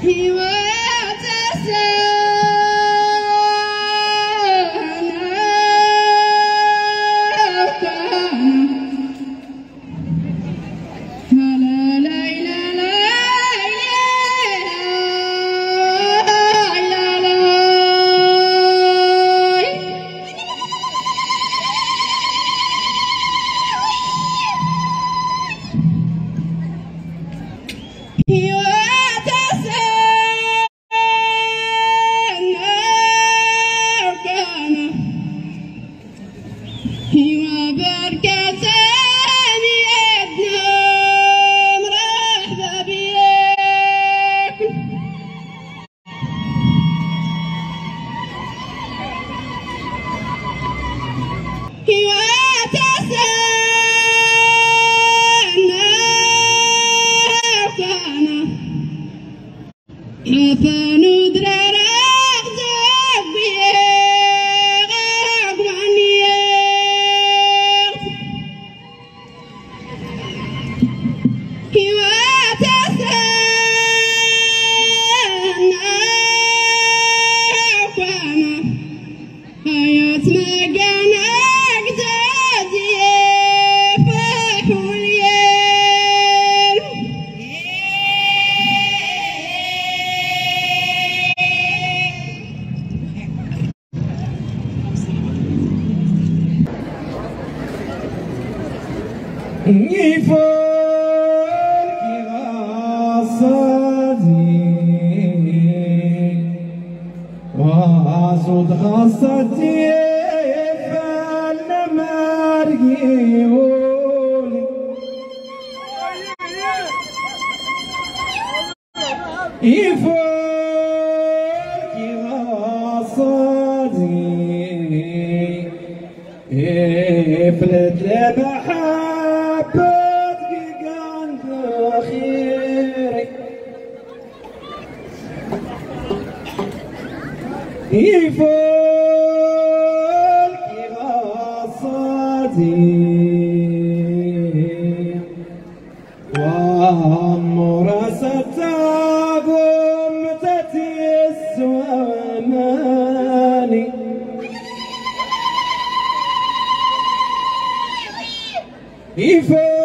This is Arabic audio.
He will وصد غصتي فالمرقيول يفوق غصتي بلد لمحبتك يفوق غصتي ومرست قمتة السواماني يفوق